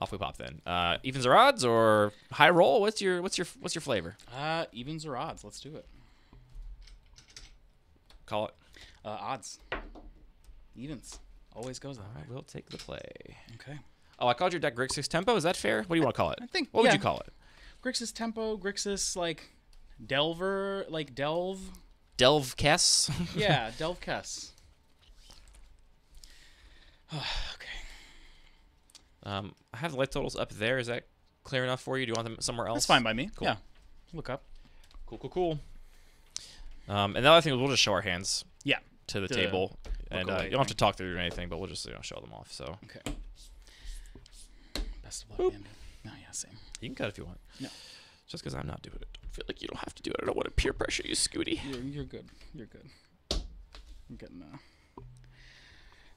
off we pop then. Uh, evens or odds or high roll? What's your what's your what's your flavor? Uh, evens or odds? Let's do it. Call it. Uh, odds. Evens. Always goes that All we'll take the play. Okay. Oh, I called your deck Grixis Tempo. Is that fair? What do you want to call it? I think- What would you call it? Grixis tempo. Grixis like Delver, like Delve. Delve Kess. Yeah, Delve Kess. okay. Um, I have the life totals up there. Is that clear enough for you? Do you want them somewhere else? That's fine by me. Cool. Yeah. Look up. Cool, cool, cool. Um, and the other thing is we'll just show our hands Yeah. to the The table, and uh, you don't have to talk through anything, but we'll just you know show them off. So Okay. Best of luck, Andy. No, yeah, same. you can cut if you want. No. Just because I'm not doing it, I feel like you don't have to do it. I don't want to peer pressure you, Scooty. You're you're good. You're good. I'm getting uh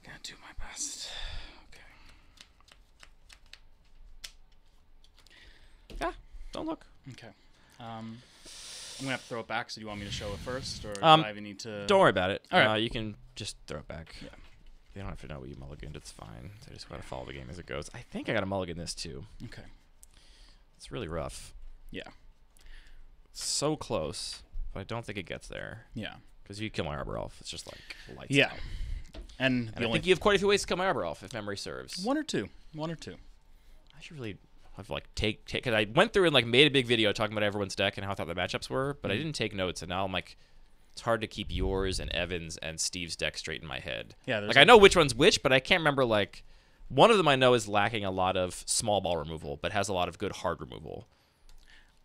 gonna do my best. Okay. Ah, don't look. Okay. Um I'm gonna have to throw it back, so do you want me to show it first or Um, do I even need to Don't worry about it. All right. Uh, you can just throw it back. Yeah. They don't have to know what you mulliganed. It's fine. They just gotta follow the game as it goes. I think I got to mulligan this too. Okay. It's really rough. Yeah. So close, but I don't think it gets there Yeah. because you kill my Arbor Elf. It's just like lights Yeah. out. And, And I think you have quite a few ways to kill my Arbor Elf, if memory serves. one or two. One or two. I should really have like take take because I went through and like made a big video talking about everyone's deck and how I thought the matchups were, but I Mm-hmm. didn't take notes, and now I'm like, it's hard to keep yours and Evans and Steve's deck straight in my head. Yeah, like I know which one's which, but I can't remember like one of them I know is lacking a lot of small ball removal, but has a lot of good hard removal.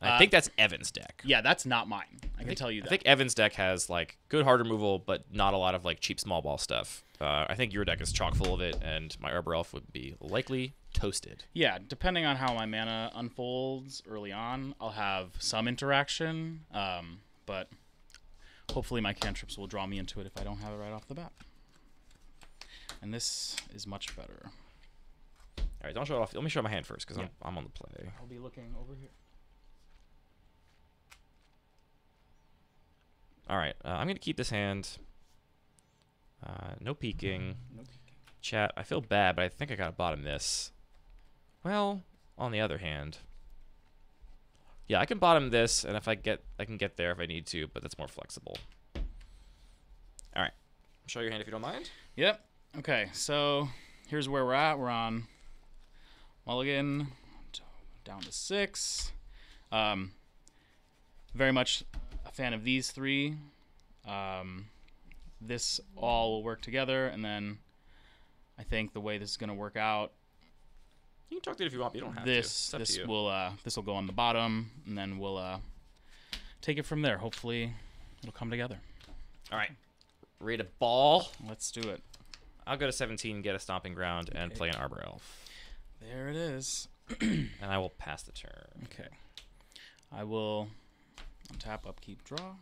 I Uh, think that's Evan's deck. Yeah, that's not mine. I, can think- tell you that. I think Evan's deck has like good hard removal, but not a lot of like cheap small ball stuff. Uh, I think your deck is chock full of it, and my Arbor Elf would be likely toasted. Yeah, depending on how my mana unfolds early on, I'll have some interaction. Um, but hopefully my cantrips will draw me into it if I don't have it right off the bat. And this is much better. All right, don't show it off. Let me show my hand first because Yeah. I'm, I'm on the play. I'll be looking over here. All right, uh, I'm gonna keep this hand. Uh, no peeking. Nope. Chat. I feel bad, but I think I gotta bottom this. Well, on the other hand, yeah, I can bottom this, and if I get, I can get there if I need to, but that's more flexible. All right, show your hand if you don't mind. Yep. Okay, so here's where we're at. We're on Mulligan down to six. Um, very much a fan of these three. Um, this all will work together, and then I think the way this is going to work out, You can talk to it if you want, but you don't have this to. Up this will uh, this will go on the bottom, and then we'll uh, take it from there. Hopefully, it'll come together. All right, read a ball. Let's do it. I'll go to 17, get a stomping ground, and play an Arbor Elf, There it is. and I will pass the turn. Okay. I will tap upkeep draw.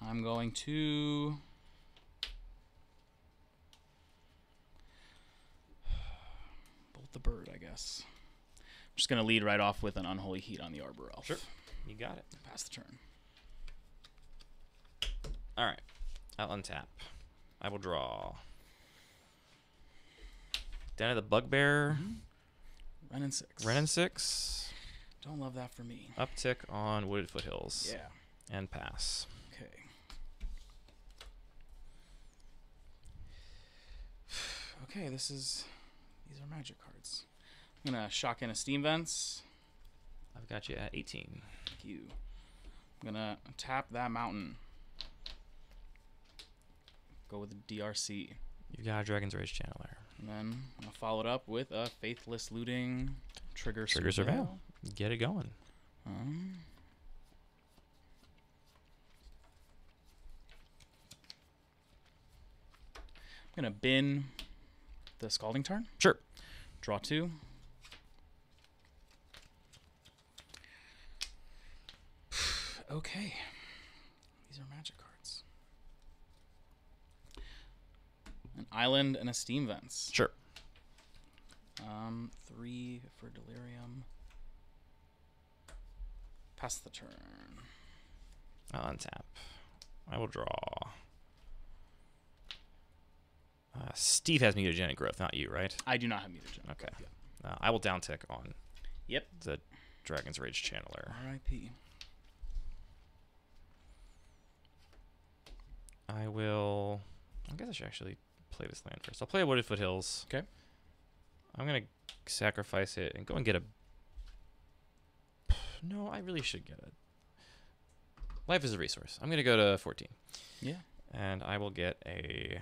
I'm going to bolt the bird, I guess. I'm just gonna lead right off with an unholy heat on the arbor elf. Sure. You got it. Pass the turn. All right. I'll untap. I will draw. Den of the Bugbear. Mm-hmm. Wrenn and Six. Wrenn and Six. Don't love that for me. Uptick on Wooded Foothills. Yeah. And pass. Okay. Okay, this is these are magic cards. I'm gonna shock in a steam vents. I've got you at 18. Thank you. I'm gonna tap that mountain. Go with the DRC. You've got a Dragon's Rage Channeler. And then I'm gonna follow it up with a faithless looting trigger Trigger surveil. Get it going. Um, I'm gonna bin the Scalding Tarn. Sure. Draw two. okay. These are magic cards. An island and a steam vents. Sure. Um, three for delirium. Pass the turn. I'll untap. I will draw. Uh, Steve has mutagenic growth, not you, right? I do not have mutagen. Okay. Yeah. Uh, I will down tick on Yep. the Dragon's Rage Channeler. R.I.P. I will. I guess I should actually play this land first. I'll play a Wooded Foothills. Okay. I'm gonna sacrifice it and go and get a. No, I really should get it. Life is a resource. I'm gonna go to 14, Yeah. and I will get a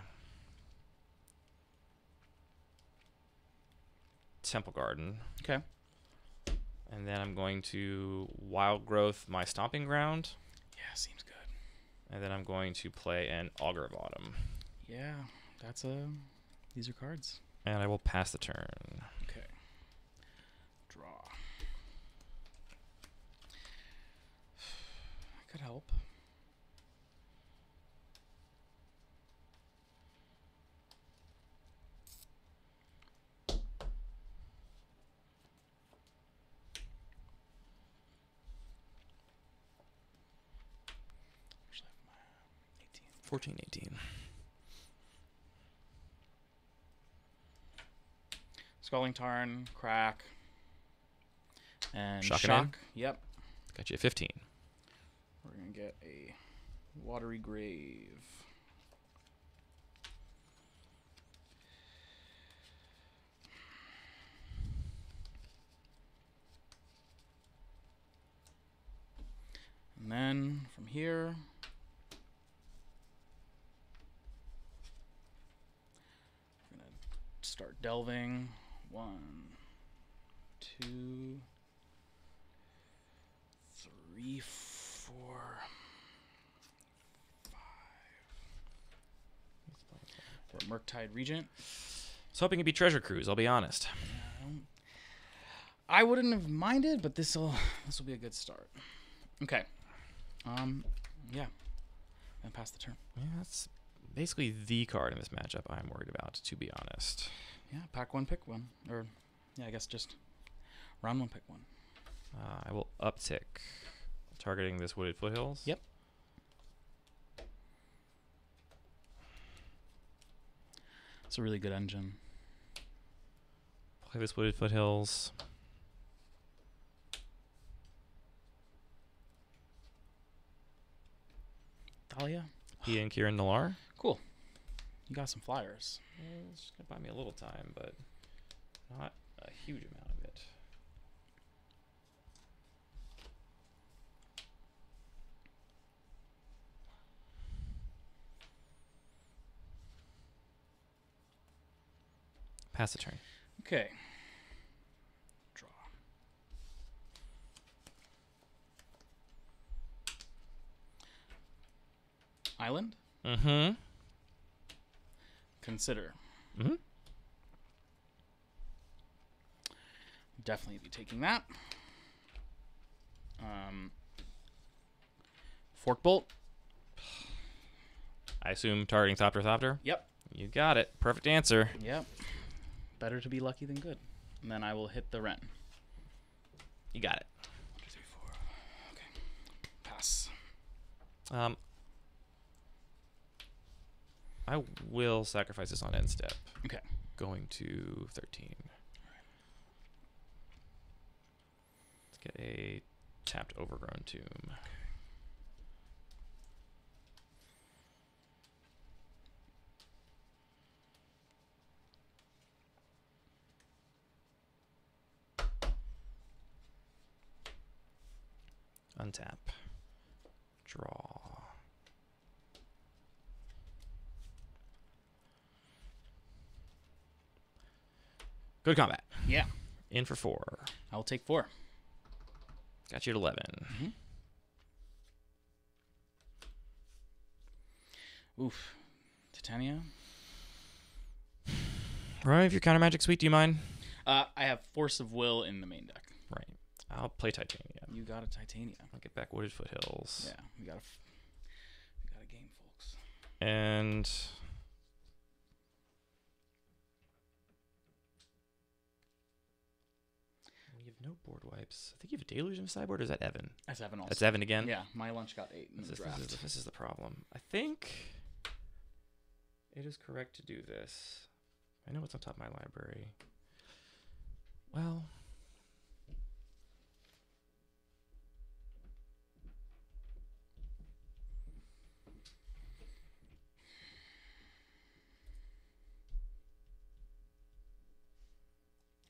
Temple Garden, Okay. and then I'm going to Wild Growth my Stomping Ground, Yeah, seems good. and then I'm going to play an Augur of Autumn, Yeah, that's a. These are cards. and I will pass the turn. Okay. Draw. Could help. Where's that? My 18. 14, 18. Scalding Tarn, Crack, and Shock Shock. Yep. Got you at 15. We're gonna get a Watery Grave. And then from here, we're gonna start delving. One, two, three, four, for Murktide Regent. I was hoping it'd be Treasure Cruise, I'll be honest. I I wouldn't have minded, but this will this will be a good start. Okay. Um. Yeah. And pass the turn. Yeah, that's basically the card in this matchup I'm worried about, to be honest. Yeah. Pack one, pick one, or yeah, I guess just round one, pick one. Uh, I will uptick, targeting this Wooded Foothills. Yep. It's a really good engine. Play this Wooded Foothills. Dahlia. He and Kiran Nalaar. Cool. You got some flyers. It's just gonna buy me a little time, but not a huge amount of it. Pass the turn. Okay. Draw. Island. Mm-hmm. Consider. Mm-hmm. Definitely be taking that. Um, fork bolt. I assume targeting Thopter Thopter. Yep. You got it. Perfect answer. Yep. Better to be lucky than good. And then I will hit the rent. You got it. One, two, three, four. Okay. Pass. Um, I will sacrifice this on end step. Okay. Going to 13. Let's get a tapped overgrown tomb. Untap. Draw. Good combat. Yeah. In for four. I will take four. Got you at 11. Oof. Titania. Right, if your counter magic sweet, do you mind? Uh, I have Force of Will in the main deck. Right. I'll play Titania. You got a Titania. I'll get back Wooded Foothills. Yeah, we got a, we got a game, folks. And you have no board wipes. I think you have a Deluge in the sideboard, or is that Evan? That's Evan also. That's Evan again? Yeah, my lunch got eight in This the is, this, draft. is, this is the problem. I think it is correct to do this. I know it's on top of my library. Well,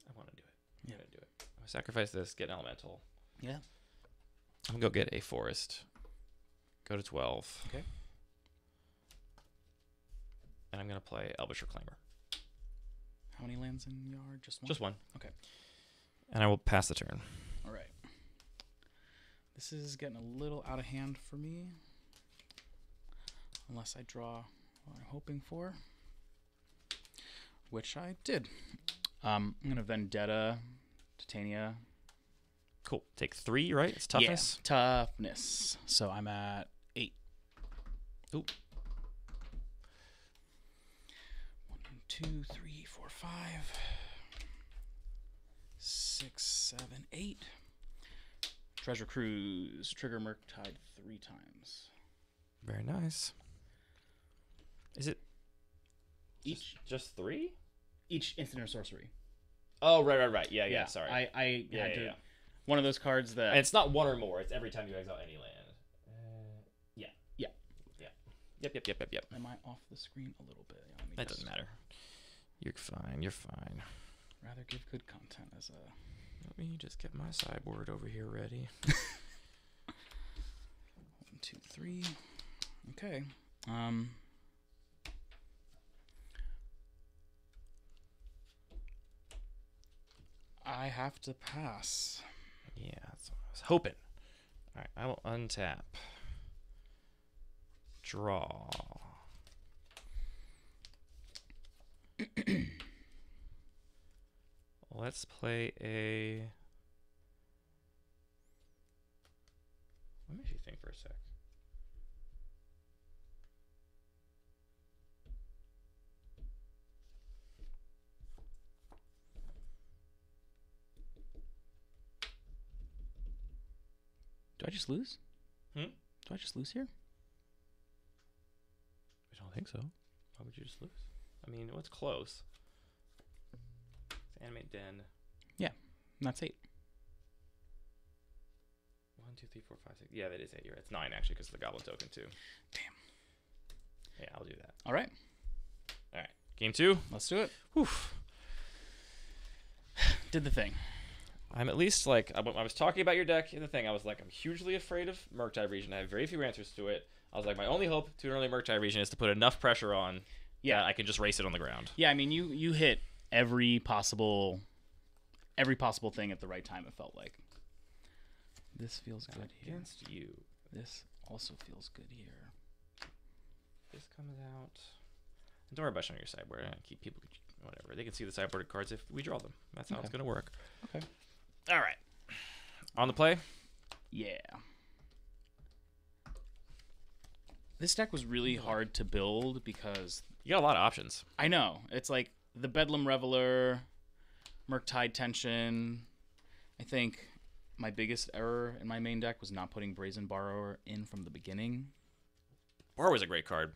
I want to do it. I'm Yeah. gonna do it. I'm gonna sacrifice this, get an elemental. Yeah. I'm gonna go get a forest. Go to twelve. Okay. And I'm gonna play Elvish Reclaimer. How many lands in yard? Just one. Just one. Okay. And I will pass the turn. All right. This is getting a little out of hand for me. Unless I draw what I'm hoping for. Which I did. Um, I'm gonna Vendetta, Titania. Cool. Take three, right? It's toughness. Yeah, toughness. So I'm at eight. Ooh. One, two, three, four, five, six, seven, eight. Treasure Cruise. Trigger Murktide three times. Very nice. Is it Each just three? each instant or sorcery. Oh, right, right, right. Yeah, yeah. sorry. I, I Yeah, had yeah, to yeah. one of those cards that and it's not one or more. It's every time you exile any land. Uh, yeah. Yeah. Yeah. Yep, yep, yep, yep, yep. am I off the screen a little bit? Let me That just doesn't matter. You're fine. You're fine. Rather give good content as a Let me just get my sideboard over here ready. one, two, three. Okay. Um I have to pass. Yeah, that's what I was hoping. All right, I will untap. Draw. Let's play a. Let me think for a sec. Do I just lose? Hmm? Do I just lose here? I don't think so. Why would you just lose? I mean, what's close? It's Animate Den. And that's eight. One, two, three, four, five, six. Yeah, that is eight. You're right. It's nine actually because of the goblin token too. Damn. Yeah, I'll do that. All right, All right. Game two. let's do it. Whew. Did the thing. I'm at least like I, I was talking about your deck in the thing. I was like, I'm hugely afraid of Murktide Regent. I have very few answers to it. I was like, my only hope to an early Murktide Regent is to put enough pressure on. Yeah. that I can just race it on the ground. Yeah, I mean you you hit every possible every possible thing at the right time it felt like. This feels good here. Against you, This also feels good here. this comes out. And don't worry about showing your sideboard. I keep people, whatever. They can see the sideboarded cards if we draw them. That's how it's gonna work. Okay. All right. On the play. Yeah. This deck was really hard to build because You got a lot of options. I know. It's like the Bedlam Reveler, Murktide Tension. I think my biggest error in my main deck was not putting Brazen Borrower in from the beginning. Borrow was a great card.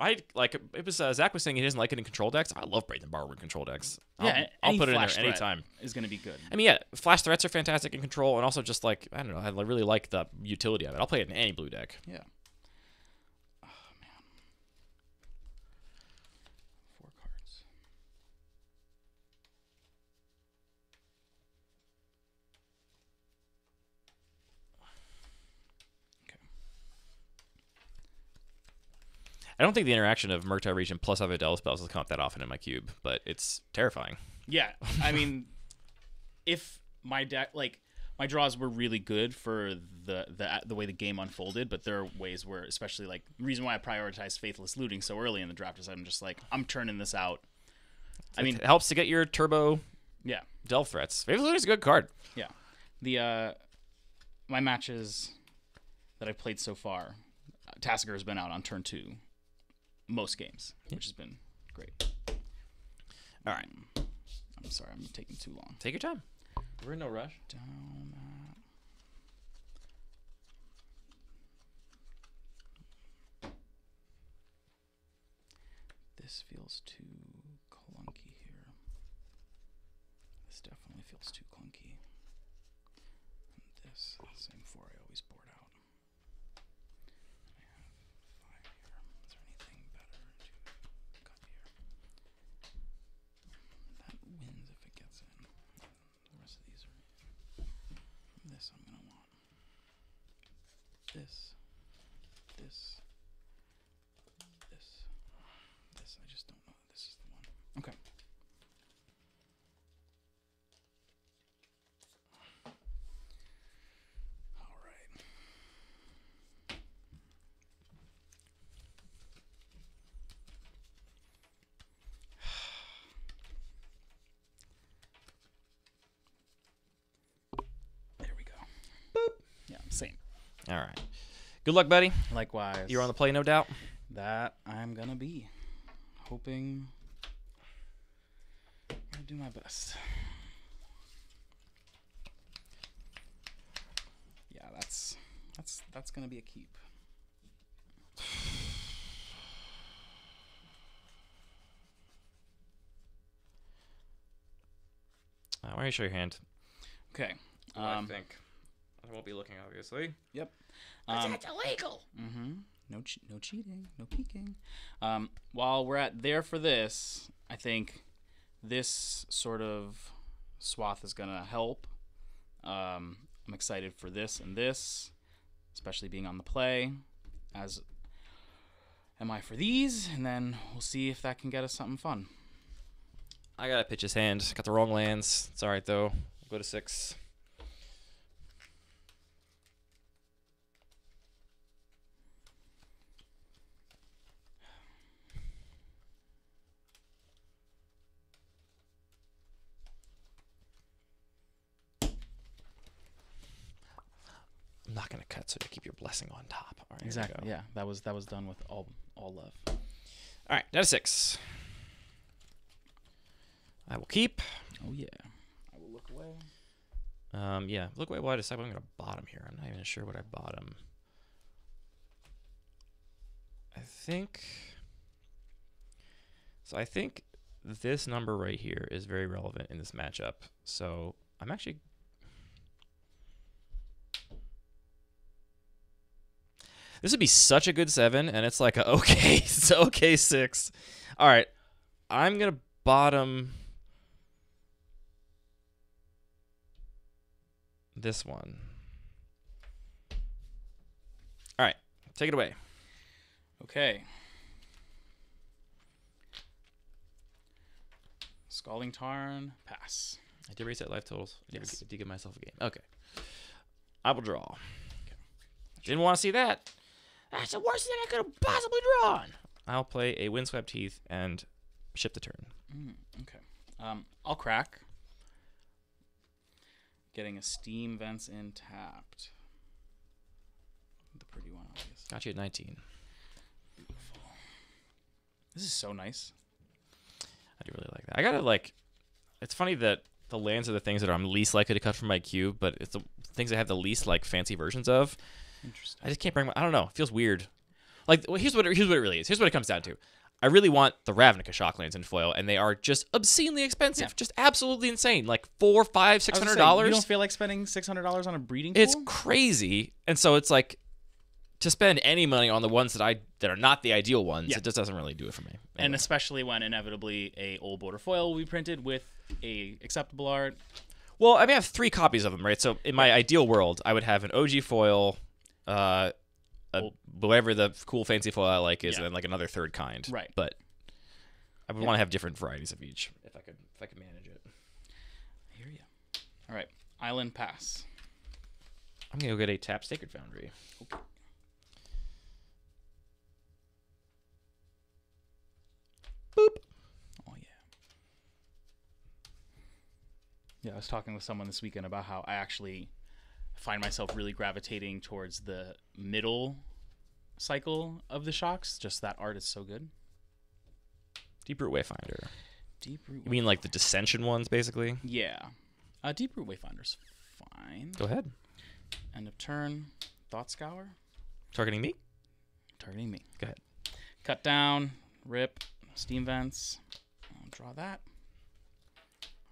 I like it was uh, Zach was saying he doesn't like it in control decks. I love Brazen Borrower in control decks. I'll, Yeah, I'll put it in there anytime. Is going to be good. I mean, yeah, flash threats are fantastic in control, and also just like I don't know, I really like the utility of it. I'll play it in any blue deck. Yeah. I don't think the interaction of Murktide Regent plus other Del spells has come up that often in my cube, but it's terrifying. Yeah, I mean, if my deck like my draws were really good for the the the way the game unfolded, but there are ways where, especially like the reason why I prioritized Faithless Looting so early in the draft is I'm just like I'm turning this out. I mean, it helps to get your turbo yeah, Del threats. Favorite Loot is a good card. yeah. The uh, my matches that I've played so far, uh, Tasigur has been out on turn two, most games, which has been great. All right, I'm sorry, I'm taking too long. take your time. We're in no rush. Down. This this feels too clunky here. This definitely feels too clunky. And this, same four I always board out. I have five here. Is there anything better to cut here? That wins if it gets in. The rest of these are in. This I'm gonna want. This. This. This. This. I just don't know that this is the one. Okay. All right. There we go. Boop. Yeah, same. All right. Good luck, buddy. Likewise. You're on the play, no doubt. That I'm gonna be. Hoping. I'm gonna do my best. Yeah, that's that's that's gonna be a keep. Uh, why don't you show your hand? Okay. What I Um, think. I won't be looking, obviously. Yep. Um, illegal. Mm-hmm. No, che- no cheating, no peeking. Um, while we're at there for this, I think this sort of swath is gonna help. Um, I'm excited for this and this, especially being on the play. As am I for these, and then we'll see if that can get us something fun. I gotta pitch his hand. Got the wrong lands. It's all right though. Go to six. I'm not gonna cut, so you keep your blessing on top. All right, go. Yeah, that was that was done with all all love. All right, down to six. I will keep. Oh yeah. I will look away. Um, yeah, look away. I decide I'm gonna bottom here. I'm not even sure what I bottom. I think. So I think this number right here is very relevant in this matchup. So I'm actually. This would be such a good seven, and it's like a okay, it's okay six. All right, I'm gonna bottom. this one. All right, take it away. Okay. Scalding Tarn, pass. I did reset life totals. I did, Yes. I did give myself a game. Okay. I will draw. Didn't want to see that. That's the worst thing I could have possibly drawn. I'll play a Windswept Heath and ship the turn. Mm, okay. Um, I'll crack. Getting a Steam Vents in tapped. The pretty one, obviously. Got you at 19. Beautiful. This is so nice. I do really like that. I gotta like. It's funny that the lands are the things that I'm least likely to cut from my cube, but it's the things I have the least like fancy versions of. Interesting. I just can't bring. My, I don't know. It feels weird. Like well, here's what it, here's what it really is. Here's what it comes down to. I really want the Ravnica Shocklands in foil, and they are just obscenely expensive, Yeah. just absolutely insane. Like four, five, six hundred say, You don't feel like spending six hundred dollars on a breeding It's crazy, and so it's like to spend any money on the ones that I that are not the ideal ones. Yeah. It just doesn't really do it for me. and especially when inevitably a old border foil will be printed with a acceptable art. well, I mean, I have three copies of them, right? So in my ideal world, I would have an OG foil, uh, a, Well- whatever the cool fancy foil I like is, Yeah. and then like another third kind. Right. But I would Yeah. want to have different varieties of each if I could if I could manage it. I hear you. All right, Island Pass. I'm gonna go get a tap Sacred Foundry. Okay. Boop. Oh yeah. Yeah, I was talking with someone this weekend about how I actually find myself really gravitating towards the middle cycle of the shocks. Just that art is so good. Deep Root Wayfinder. Deep root. You mean like the Dissension ones, basically? Yeah. Uh, Deep root wayfinder's fine. Go ahead. End of turn. Thought scour. Targeting me? Targeting me. Go ahead. Cut down. Rip. Steam vents. I'll draw that.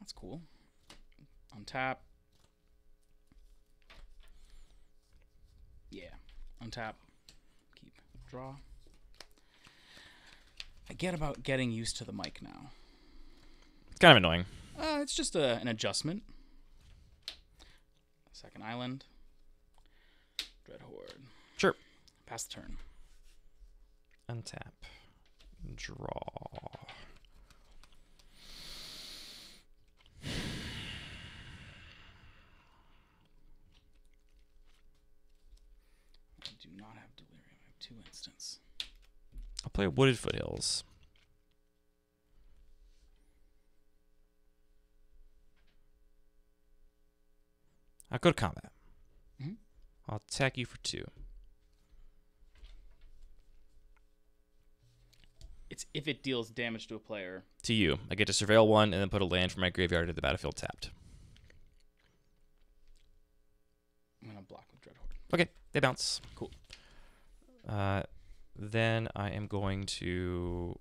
That's cool. Untap. Yeah. Untap. Keep. Draw. I get about getting used to the mic now. It's kind of annoying. Uh, it's just a, an adjustment. Second island. Dread Horde. Sure. Pass the turn. Untap. Draw. I do not have delirium. I have two instants. I'll play Wooded Foothills. I'll go to combat. Mhm. I'll attack you for two. It's if it deals damage to a player. To you. I get to surveil one and then put a land from my graveyard to the battlefield tapped. I'm gonna block with Dread Horde. Okay, they bounce. Cool. Uh, then I am going to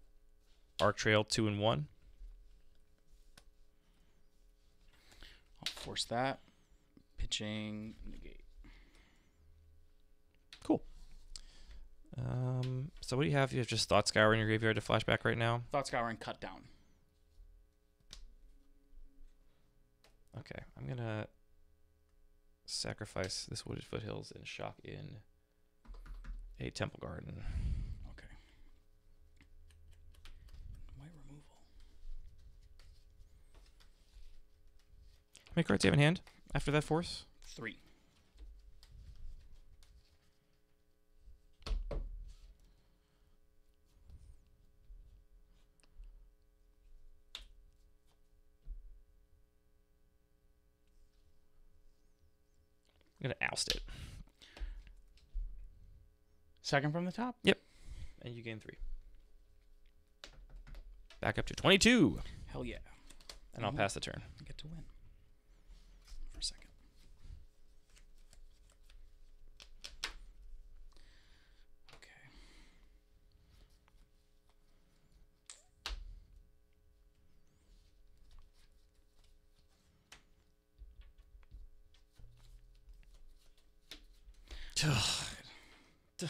Arc Trail two and one. I'll force that. Pitching negate. Cool. Um, so what do you have? You have just Thought Scour in your graveyard to flashback right now. Thought Scour and cut down. Okay, I'm gonna sacrifice this Wooded Foothills and shock in a Temple Garden. Okay. White removal. How many cards do you have in hand after that force? Three. I'm gonna oust it, Second from the top. Yep. And you gain three. Back up to twenty-two, Hell yeah. and I'll Mhm. pass the turn. I get to win. For a second. Okay.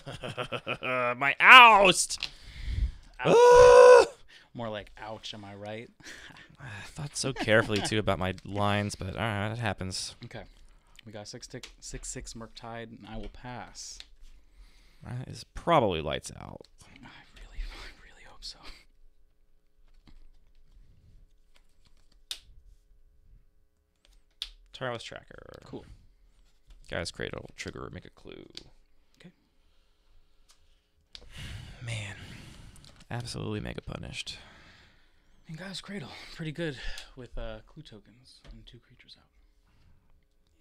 My oust. Ah! More like ouch, am I right? I thought so carefully too about my lines, but all right, it happens. Okay. We got six tick six six Murktide, and I will pass. That is probably lights out. I really I really hope so. Tireless tracker. Cool. Gaea's Cradle trigger make a clue. Okay. Man, absolutely mega punished. And Gaea's Cradle, pretty good with uh, clue tokens and two creatures out.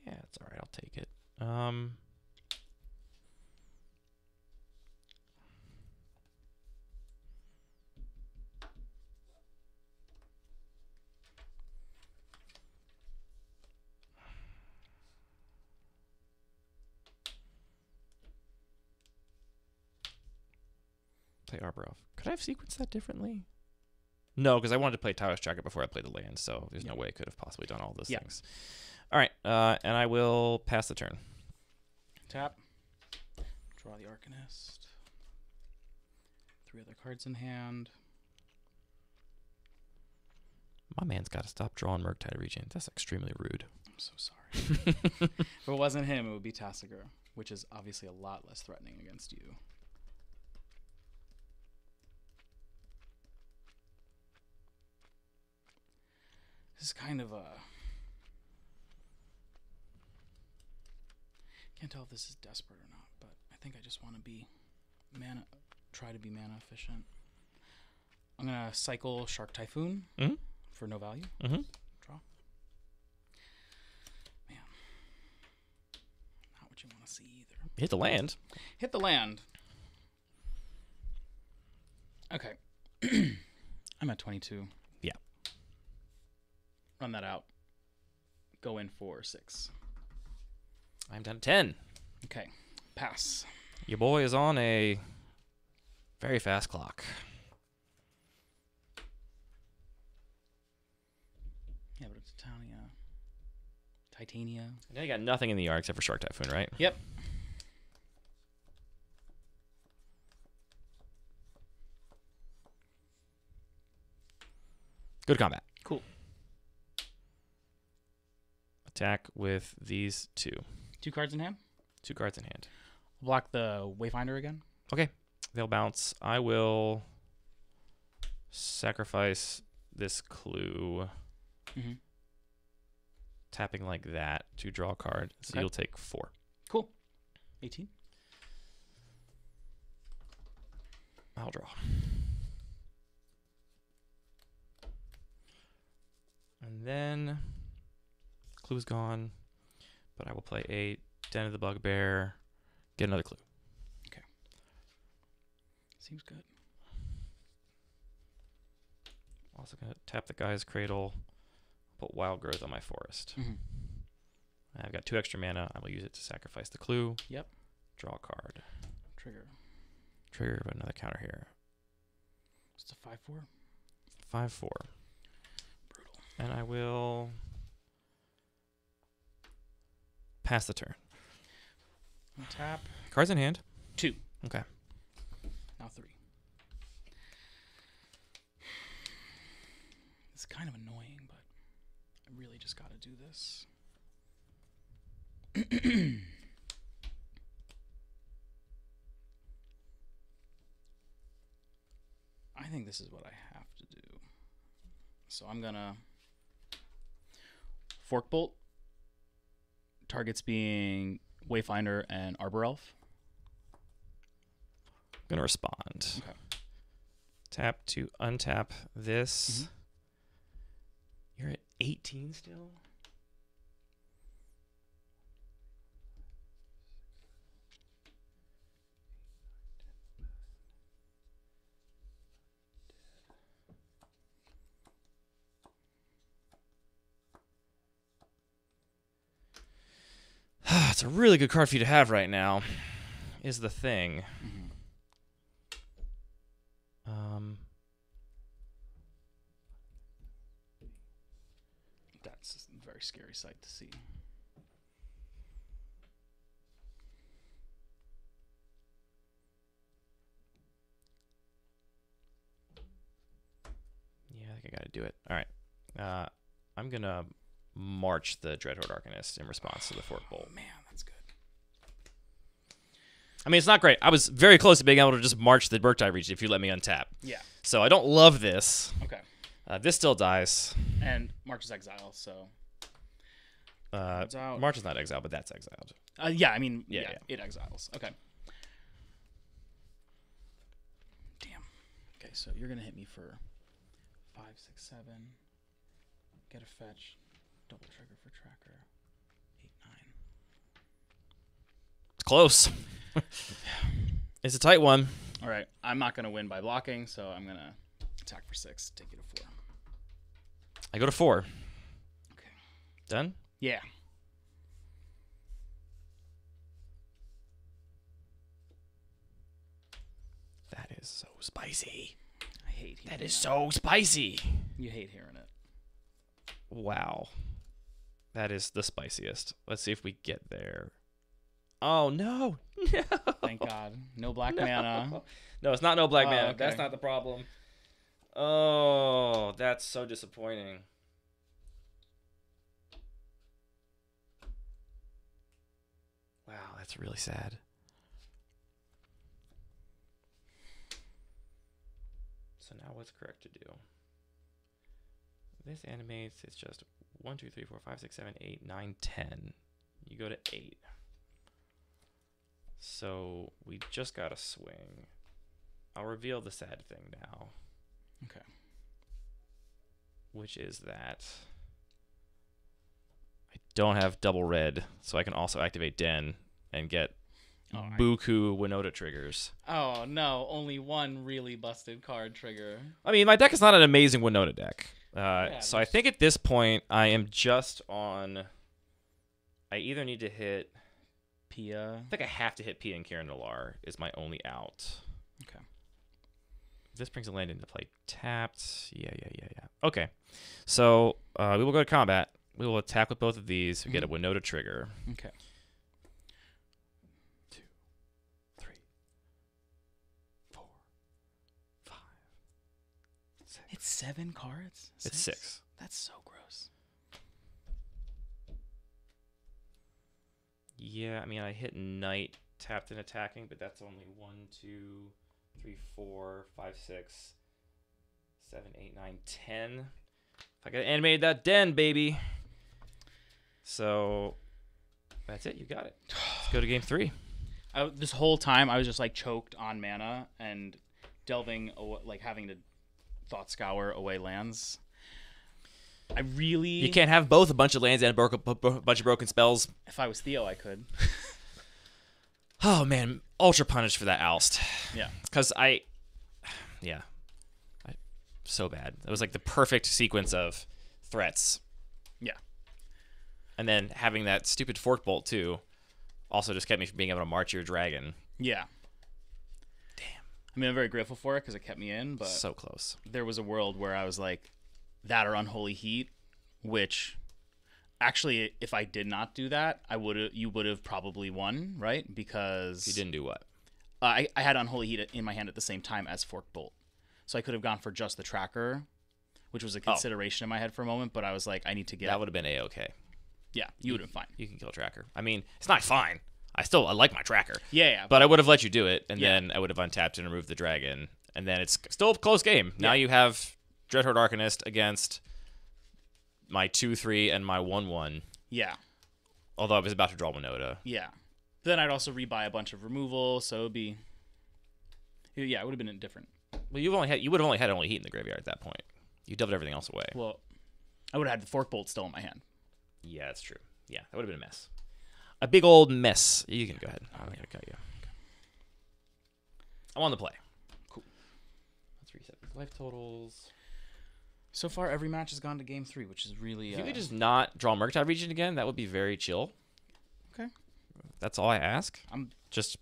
Yeah, it's all right. I'll take it. Um. Play Arbor Elf. Could I have sequenced that differently? No, because I wanted to play Tireless Tracker before I played the land, so there's no way I could have possibly done all those Yeah. things. All right, uh, and I will pass the turn. Tap. Draw the Arcanist. Three other cards in hand. My man's got to stop drawing Murktide Regent. That's extremely rude. I'm so sorry. if it wasn't him, it would be Tasigur, which is obviously a lot less threatening against you. This is kind of a. Can't tell if this is desperate or not, but I think I just want to be mana. Try to be mana efficient. I'm gonna cycle Shark Typhoon Mhm. for no value. Mm-hmm. Draw. Man. Not what you want to see either. Hit the land. Hit the land. Okay. I'm at 22 run that out. Go in for six. I'm down to ten. Okay, pass. Your boy is on a very fast clock. Yeah, but it's Titania. Titania. Now you got nothing in the yard except for Shark Typhoon, right? Yep. Good combat. Attack with these two. Two cards in hand. Two cards in hand. Block the Wayfinder again. Okay. They'll bounce. I will sacrifice this clue. Mm-hmm. Tapping like that to draw a card. So Okay. you'll take four. Cool. 18. I'll draw. And then clue's gone. But I will play a Den of the Bugbear. Get another clue. Okay. Seems good. Also gonna tap the Gaea's Cradle. Put wild growth on my forest. Mm-hmm. I've got two extra mana. I will use it to sacrifice the clue. Yep. Draw a card. Trigger. Trigger of another counter here. It's a 5 4. Five four. Brutal. And I will pass the turn. Tap. Cards in hand. Two. Okay. Now three. It's kind of annoying, but I really just got to do this. I think this is what I have to do. So I'm gonna fork bolt. Targets being Wayfinder and Arbor Elf. I'm gonna respond. Okay. Tap to untap this. Mhm. You're at 18 still? It's a really good card for you to have right now. Is the thing. Um, That's a very scary sight to see. yeah, I think I got to do it. All right. Uh, I'm gonna march the Dreadhorde Arcanist in response to the Fork Bolt. Oh man. I mean, it's not great. I was very close to being able to just march the Murktide Regent if you let me untap. Yeah. So I don't love this. Okay. Uh, this still dies. And March's exile, so Uh. March is not exiled, but that's exiled. uh, yeah, I mean, Yeah, yeah, yeah. it exiles. Okay. Damn. Okay, so you're gonna hit me for five, six, seven. Get a fetch, double trigger for tracker. Eight, nine. It's close. it's a tight one. All right, I'm not gonna win by blocking, so I'm gonna attack for six, take you to four. I go to four. Okay. Done? Yeah. That is so spicy. I hate hearing That is so spicy. You hate hearing it. Wow. That is the spiciest. Let's see if we get there. Oh no. No. Thank God. No black mana. No, it's not no black Oh, man. okay. That's not the problem. Oh, that's so disappointing. Wow, that's really sad. So now what's correct to do? This animates, it's just 1, 2, 3, 4, 5, 6, 7, 8, 9, 10. You go to 8. So we just got a swing. I'll reveal the sad thing now, Okay. which is that I don't have double red, so I can also activate Den and get Oh, buku Winota triggers. Oh no, only one really busted card trigger. I mean, my deck is not an amazing Winota deck. Uh, Yeah, so I think at this point I am just on. I either need to hit. Pia. I think I have to hit P and Kiran Nalaar is my only out. Okay. this brings a land into play tapped. Yeah, yeah, yeah, yeah. Okay. So uh, we will go to combat. We will attack with both of these. We get a window to trigger. Okay. Three, four, five. It's seven cards. It's six. That's so gross. Yeah, I mean, I hit knight tapped and attacking, but that's only one, two, three, four, five, six, seven, eight, nine, ten. If I could have animated that den, baby. So that's it. You got it. Let's go to game three. I, this whole time I was just like choked on mana and delving, like having to thought scour away lands. I really, You can't have both a bunch of lands and a bu- bunch of broken spells. If I was Theo, I could. Oh man, ultra punished for that oust. Yeah. Because I, yeah, I, so bad. It was like the perfect sequence of threats. Yeah. And then having that stupid fork bolt too, also just kept me from being able to march your dragon. Yeah. Damn. I mean, I'm very grateful for it because it kept me in, but so close. there was a world where I was like, that or unholy heat, which actually, if I did not do that, I would have. You would have probably won, right? Because You didn't do what? Uh, I I had unholy heat in my hand at the same time as fork bolt, so I could have gone for just the tracker, which was a consideration in my head for a moment. But I was like, I need to get. That would have been a okay. yeah, you would have been fine. You can kill tracker. I mean, it's not fine. I still I like my tracker, Yeah, yeah. but I would have let you do it, and Yeah. then I would have untapped and removed the dragon, and then it's still a close game. Now Yeah. you have Dreadhorde Arcanist against my two three and my one one. yeah, Although I was about to draw Winota. yeah. Then I'd also rebuy a bunch of removal, so it'd be. Yeah, it would have been different. Well, you've only had you would have only had Unholy Heat in the graveyard at that point. You dumped everything else away. Well, I would have had the fork bolt still in my hand. Yeah, that's true. Yeah, that would have been a mess. A big old mess. You can go ahead. I'm gonna cut you. I'm on the play. Cool. Let's reset these life totals. So far, every match has gone to game three, which is really. If you uh, could just not draw Murktide Regent again, that would be very chill. Okay. That's all I ask. I'm Just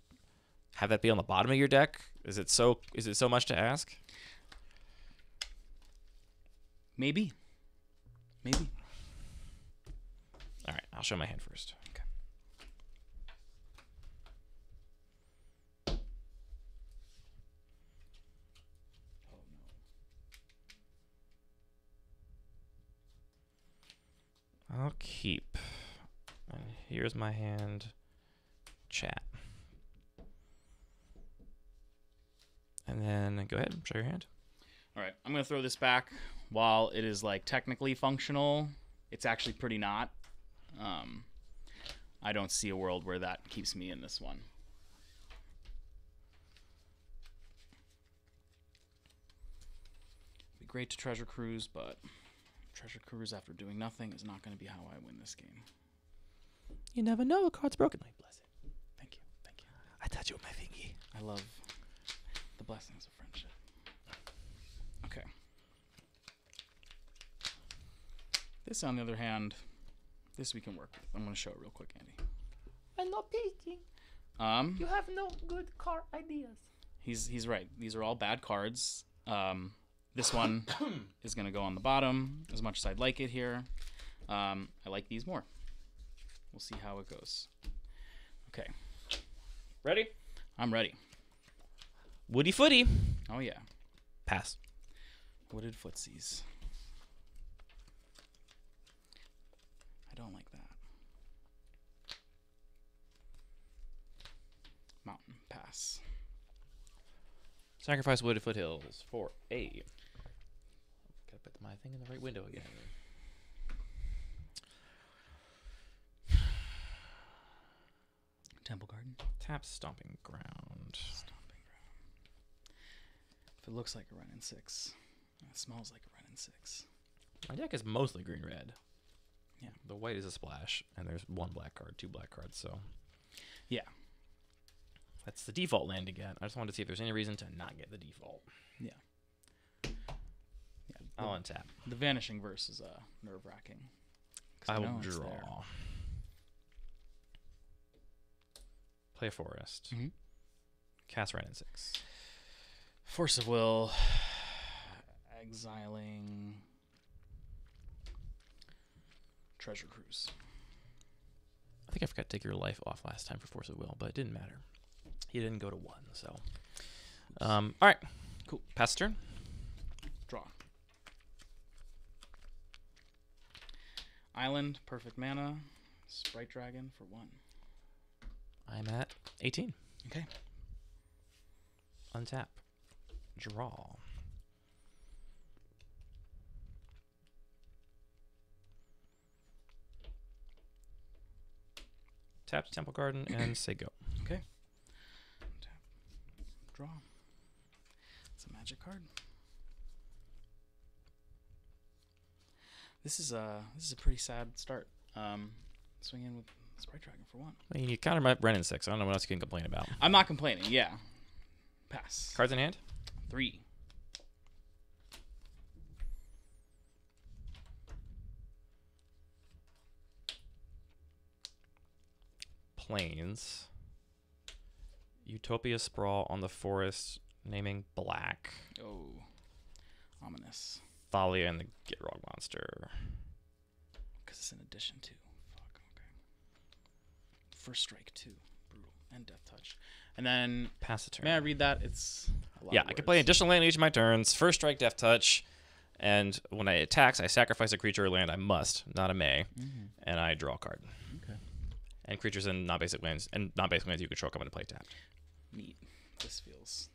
have that be on the bottom of your deck. Is it so? Is it so much to ask? maybe. Maybe. All right, I'll show my hand first. Okay. I'll keep. And here's my hand. Chat. And then go ahead, show your hand. All right, I'm gonna throw this back. While it is like technically functional, it's actually pretty not. Um, I don't see a world where that keeps me in this one. Be great to treasure cruise, but treasure cruise after doing nothing is not going to be how I win this game. You never know. A card's broken. Bless it. Thank you, thank you. I touch it with my thingy. I love the blessings of friendship. Okay. This, on the other hand, this we can work with. I'm going to show it real quick, Andy. I'm not peeking. Um, You have no good car ideas. he's he's right. These are all bad cards. Um, this one is going to go on the bottom. As much as I'd like it here, um, I like these more. We'll see how it goes. Okay, Ready? I'm ready. Woody footy. Oh yeah, Pass. wooded footsies. I don't like that. Mountain pass. Sacrifice wooded foothills for a. Gotta my thing in the right window again. Temple Garden. Tap stomping ground. Stomping ground. If it looks like a Wrenn and Six, it smells like a Wrenn and Six. My deck is mostly green red. Yeah. The white is a splash, and there's one black card, two black cards, so. Yeah. That's the default land again. I just wanted to see if there's any reason to not get the default. Yeah. Yeah. I'll The, untap. the vanishing verse is uh, nerve wracking. I will draw. Play a forest. Mhm. Cast Wrenn and Six. Force of will. Exiling. Treasure Cruise. I think I forgot to take your life off last time for Force of Will, but it didn't matter. He didn't go to one, so. Um, all right. Cool. Pass turn. Draw. Island, perfect mana. Sprite Dragon for one. I'm at 18. Okay. Untap. Draw. Tap Temple Garden and say go. Okay. Tap. Draw. It's a magic card. This is a this is a pretty sad start. Um, swing in with Sprite Dragon for one. I mean, you counter my Wrenn and Six. I don't know what else you can complain about. I'm not complaining. Yeah. Pass. Cards in hand. Three. Plains. Utopia Sprawl on the forest, naming black. Oh. Ominous. Thalia and the Gitrog monster. Because it's in addition to. Fuck, okay. First strike, two. Brutal. And death touch. And then, Pass the turn. may I read that? It's. A lot Yeah, I can play an additional land each of my turns. First strike, death touch, and when I attacks, I sacrifice a creature or land. I must, not a may, Mhm. and I draw a card. Okay. And creatures and non-basic lands and non-basic lands you control come into play tapped. Neat. This feels.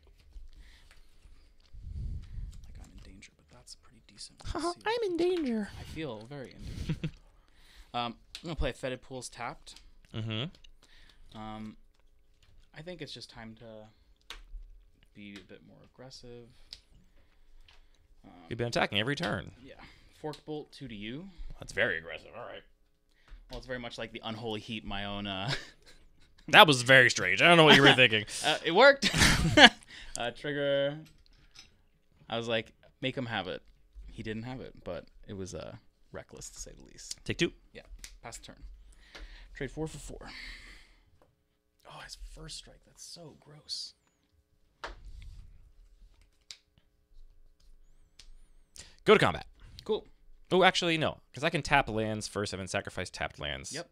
Like I'm in danger, but that's a pretty decent. one to see. in danger. I feel very in danger. um, I'm gonna play Fetid Pools tapped. Mm-hmm. Um, I think it's just time to be a bit more aggressive. Um, You've been attacking every turn. yeah, Forked Bolt two to you. That's very aggressive. All right. Well, it's very much like the Unholy Heat. My own. Uh, That was very strange. I don't know what you were thinking. uh, it worked. uh, trigger. I was like, make him have it. He didn't have it, but it was uh, reckless to say the least. Take two. Yeah, Pass the turn. Trade four for four. Oh, his first strike. That's so gross. Go to combat. Cool. Oh, actually, no, because I can tap lands first and then sacrifice tapped lands. Yep.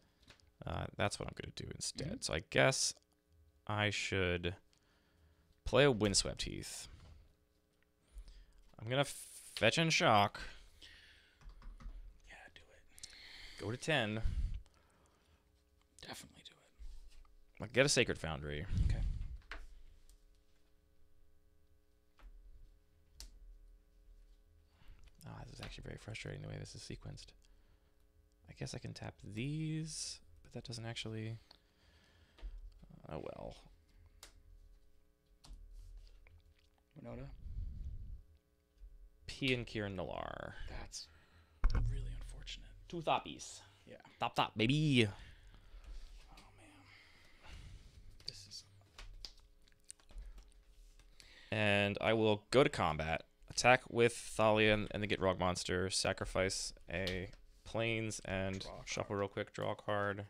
Uh, that's what I'm going to do instead. So I guess I should play a Windswept Heath. I'm going to fetch and shock. Yeah, do it. Go to 10. Definitely do it. Get a Sacred Foundry. Okay. Ah, this is actually very frustrating the way this is sequenced. I guess I can tap these, but that doesn't actually. Oh well. Winota. P and Kiran Nalaar. That's really unfortunate. Two thoppies. Yeah. Thop thop, baby. Oh man. This is And I will go to combat. Attack with Thalia and, and the Gitrog monster. Sacrifice a plains and shuffle real quick. Draw a card.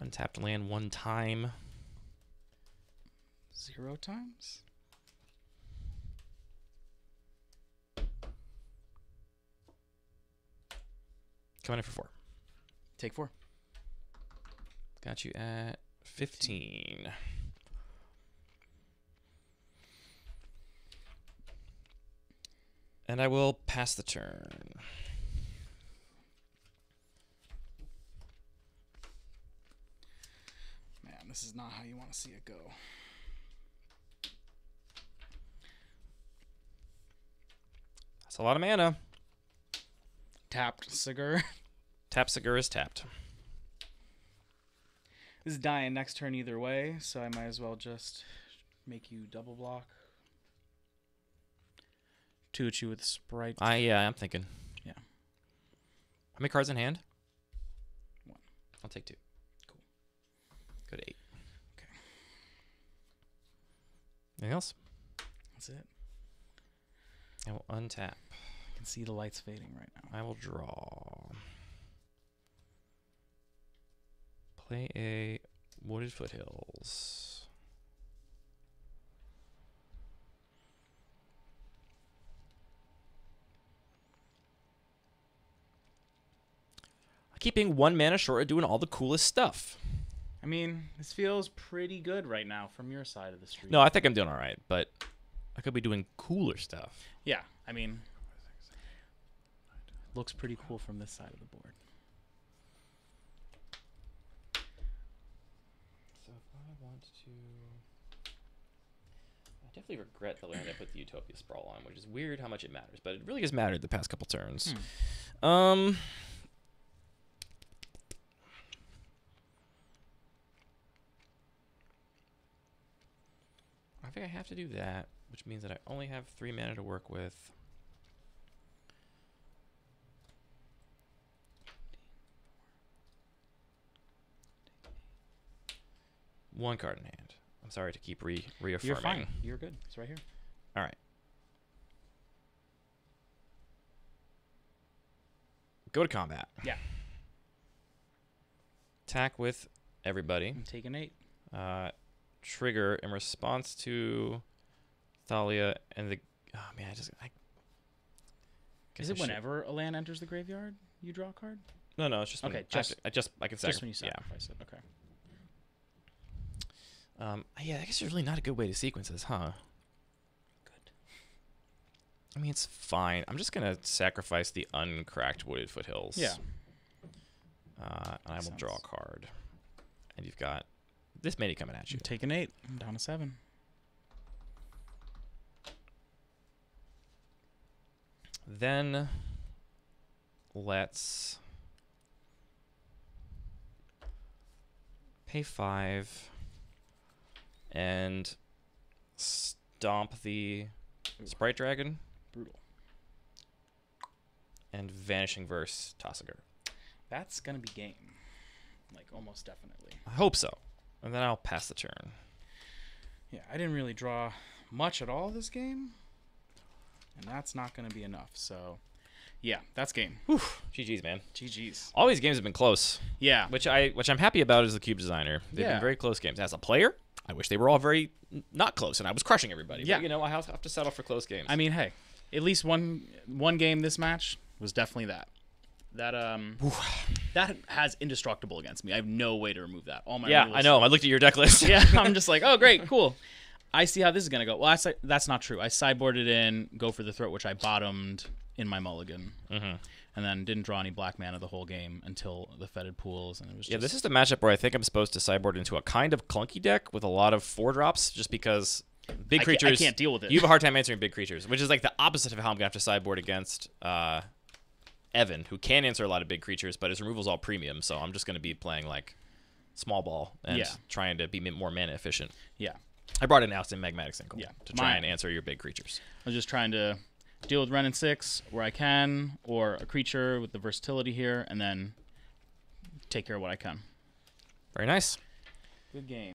Untapped land one time. zero times. Coming in for four. Take four. Got you at 15. And I will pass the turn. Man, this is not how you want to see it go. That's a lot of mana. Tasigur. Tasigur is tapped. This is dying next turn either way, so I might as well just make you double block. You with Sprite. I yeah, I'm thinking. Yeah. How many cards in hand? One. I'll take two. Cool. Go to eight. Okay. Anything else? That's it. I will untap. I can see the lights fading right now. I will draw. Play a Wooded Foothills. I keep being one mana short of doing all the coolest stuff. I mean, this feels pretty good right now from your side of the street. No, I think I'm doing all right, but I could be doing cooler stuff. Yeah, I mean, looks pretty cool from this side of the board. Definitely regret the land I put the Utopia Sprawl on, which is weird how much it matters, but it really has mattered the past couple turns. Um. I think I have to do that, which means that I only have three mana to work with. One card in hand. I'm sorry to keep re reaffirming. You're fine. You're good. It's right here. All right. Go to combat. Yeah. Attack with everybody. I'm taking eight. Uh, trigger in response to Thalia and the. Oh man, I just. I Is I it should- whenever a land enters the graveyard, you draw a card? No, no, it's just when Okay, I just- to- I just I can Just sacri- when you yeah. sacrifice it. Okay. Um, yeah, I guess there's really not a good way to sequence this, huh? Good. I mean, it's fine. I'm just gonna sacrifice the uncracked wooded foothills. Yeah. Uh, and I will draw a card. And you've got this many coming at you. I'm taking eight. I'm down to seven. Then let's pay five and stomp the sprite dragon Brutal. and vanishing verse Tasigur. That's gonna be game. Like almost definitely. I hope so. And then I'll pass the turn. Yeah, I didn't really draw much at all this game, and that's not gonna be enough. So, yeah, that's game. GG's, man. GG's. All these games have been close, Yeah. which I which I'm happy about as the cube designer. They've Yeah. been very close games. As a player, I wish they were all very not close, and I was crushing everybody. Yeah. But, you know, I have to settle for close games. I mean, hey, at least one one game this match was definitely that. That um that has indestructible against me. I have no way to remove that. All my yeah, I know. I looked at your deck list. yeah, I'm just like, oh great, cool. I see how this is gonna go. Well, I that's not true. I sideboarded in go for the throat, which I bottomed in my mulligan, Mhm. And then didn't draw any black mana the whole game until the fetid pools, and it was just Yeah, this is the matchup where I think I'm supposed to sideboard into a kind of clunky deck with a lot of four drops, just because big I can't- I can't deal with it. You have a hard time answering big creatures, which is like the opposite of how I'm gonna have to sideboard against uh, Evan, who can answer a lot of big creatures, but his removal's all premium, so I'm just gonna be playing like small ball and Yeah. trying to be more mana efficient. yeah. I brought in Oust and Magmatic Sinkhole Yeah, to try my- and answer your big creatures. I was just trying to deal with Wrenn and Six where I can, or a creature with the versatility here, and then take care of what I can. Very nice. Good game.